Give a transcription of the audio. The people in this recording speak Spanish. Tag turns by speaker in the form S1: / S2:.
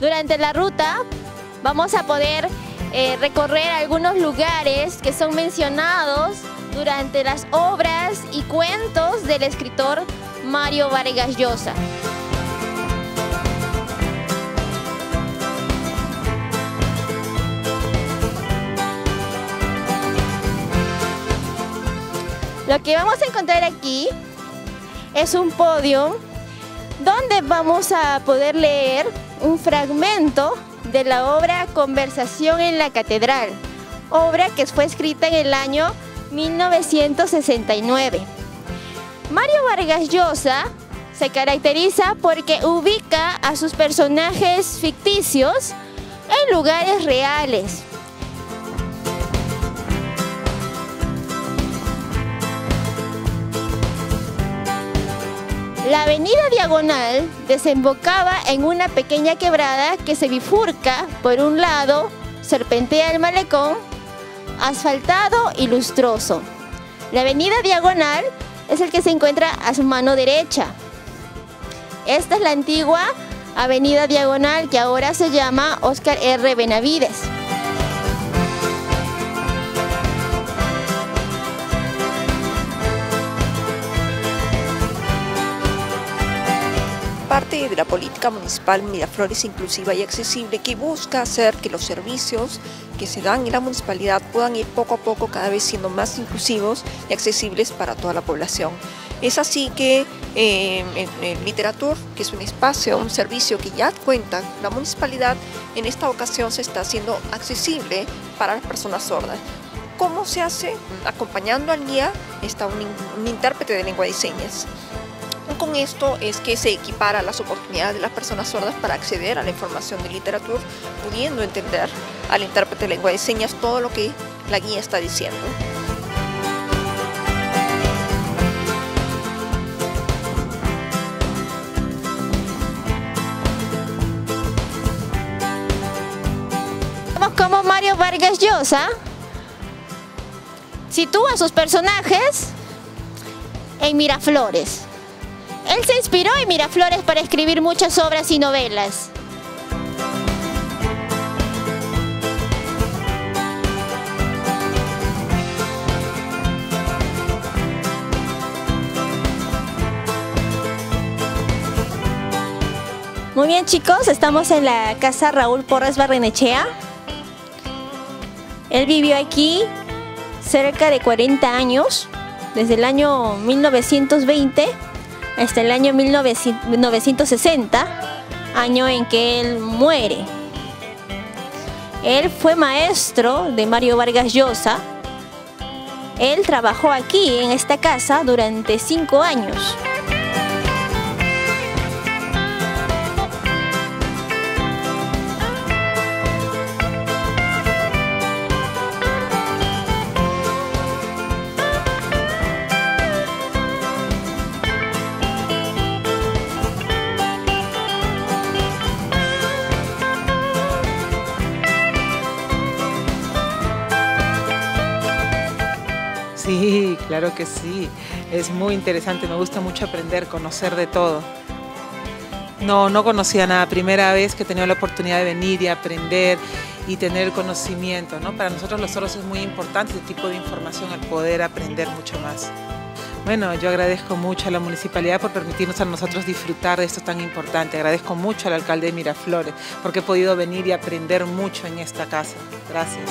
S1: Durante la ruta vamos a poder eh, recorrer algunos lugares que son mencionados durante las obras y cuentos del escritor Mario Vargas Llosa. Lo que vamos a encontrar aquí es un podio donde vamos a poder leer un fragmento de la obra Conversación en la Catedral, obra que fue escrita en el año 1969. Mario Vargas Llosa se caracteriza porque ubica a sus personajes ficticios en lugares reales, La avenida Diagonal desembocaba en una pequeña quebrada que se bifurca por un lado, serpentea el malecón, asfaltado y lustroso. La avenida Diagonal es el que se encuentra a su mano derecha. Esta es la antigua avenida Diagonal que ahora se llama Oscar R. Benavides.
S2: Parte de la política municipal Miraflores inclusiva y accesible que busca hacer que los servicios que se dan en la municipalidad puedan ir poco a poco cada vez siendo más inclusivos y accesibles para toda la población. Es así que eh, en, Literatur, que es un espacio, un servicio que ya cuenta la municipalidad, en esta ocasión se está haciendo accesible para las personas sordas. ¿Cómo se hace? Acompañando al guía está un, un intérprete de lengua de señas con esto es que se equipara las oportunidades de las personas sordas para acceder a la información de literatura, pudiendo entender al intérprete de lengua de señas todo lo que la guía está diciendo.
S1: Como Mario Vargas Llosa sitúa sus personajes en Miraflores. Él se inspiró en Miraflores para escribir muchas obras y novelas. Muy bien chicos, estamos en la casa Raúl Porras Barrenechea. Él vivió aquí cerca de 40 años, desde el año 1920 hasta el año 1960, año en que él muere. Él fue maestro de Mario Vargas Llosa. Él trabajó aquí en esta casa durante cinco años.
S3: Sí, claro que sí. Es muy interesante, me gusta mucho aprender, conocer de todo. No, no conocía nada. Primera vez que he tenido la oportunidad de venir y aprender y tener conocimiento. ¿no? Para nosotros los sordos es muy importante este tipo de información, el poder aprender mucho más. Bueno, yo agradezco mucho a la municipalidad por permitirnos a nosotros disfrutar de esto tan importante. Agradezco mucho al alcalde de Miraflores porque he podido venir y aprender mucho en esta casa. Gracias.